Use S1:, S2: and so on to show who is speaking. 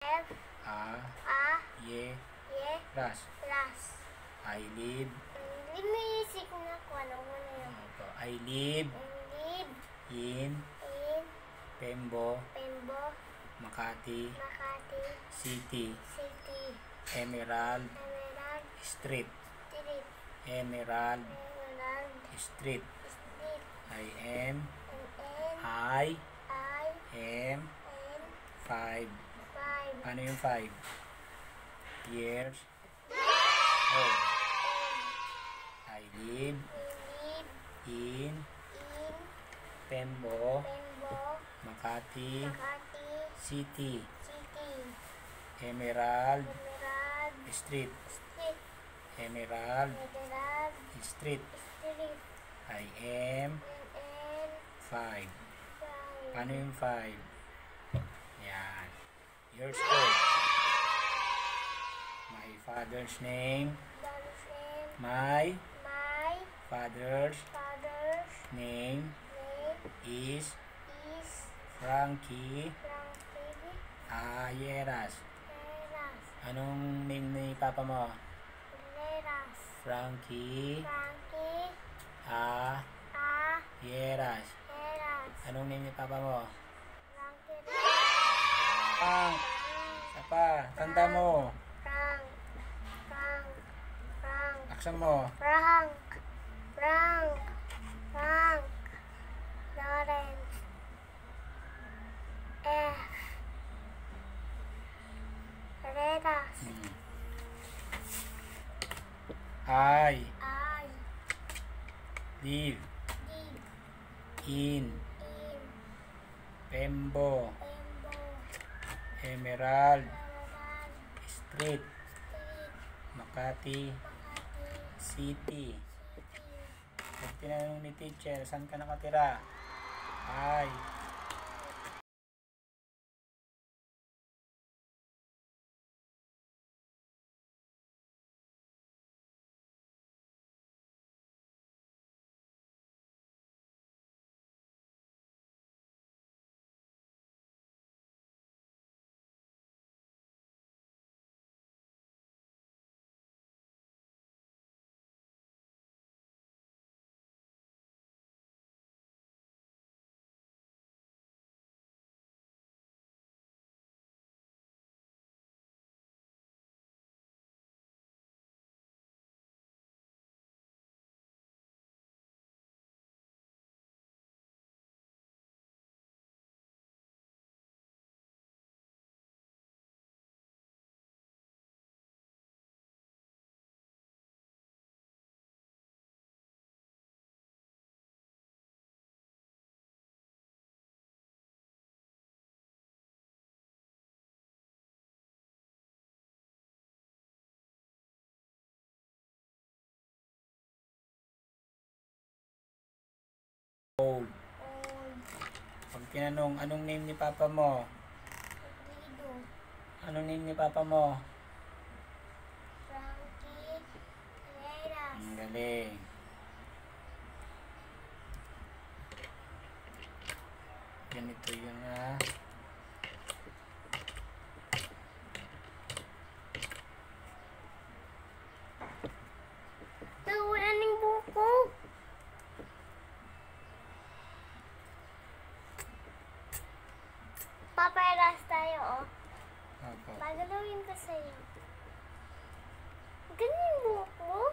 S1: F,
S2: A,
S1: A,
S2: Ye,
S1: Y,
S2: Ras.
S1: plus.
S2: I live.
S1: Liniisip na ko ano mo na yun.
S2: Ito. I live
S1: Live
S2: in
S1: in
S2: Pembo,
S1: Pembo,
S2: Makati.
S1: Makati.
S2: City,
S1: City,
S2: Emerald.
S1: Emerald.
S2: Street.
S1: Street,
S2: Emerald.
S1: Emerald.
S2: Street.
S1: Street,
S2: I am, I
S1: I,
S2: am
S1: N,
S2: 5.
S1: 5,
S2: Paano yung 5? Years old. I live in Pembo, Makati City, Emerald Street. Emerald Street. I am
S1: N,
S2: 5.
S1: 5,
S2: Paano yung 5? Years old. My father's name. My
S1: my
S2: father's
S1: father's
S2: name
S1: name
S2: is
S1: is
S2: Frankie
S1: Frankie
S2: Ayeras. Anong name ni papa mo?
S1: Leras,
S2: Frankie
S1: Frankie
S2: Ayeras.
S1: A, Leras,
S2: Anong name ni papa mo?
S1: Frankie
S2: Frank. Isa pa. Tanda mo.
S1: Frank, Frank, Frank,
S2: Aksan mo.
S1: Frank, Frank, Frank, Lawrence, F, Leras,
S2: Hmm. I
S1: I,
S2: live in
S1: in
S2: Pembo,
S1: Pembo,
S2: Emerald Street, Makati. City, Pag tinanong ni teacher, saan ka nakatira? Ay, Old. Pag tinanong, anong name ni papa mo? Anong name ni papa mo?
S1: Frankie. Carreras.
S2: Ang galing.
S1: Paparas tayo, oh.
S2: Apo.
S1: Bagalawin ko sa'yo. Ganyan mo po?